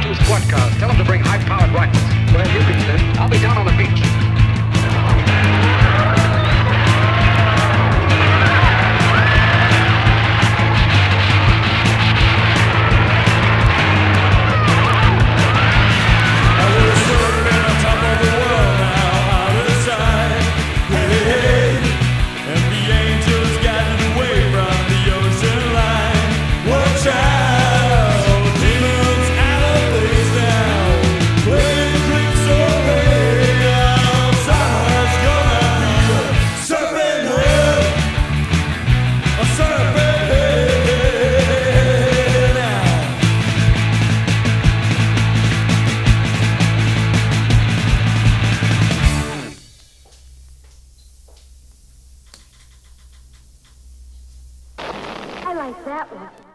number squad cars. Tell them to bring high-powered rifles. Well, you can sit. I'll be down on the beach. like that one.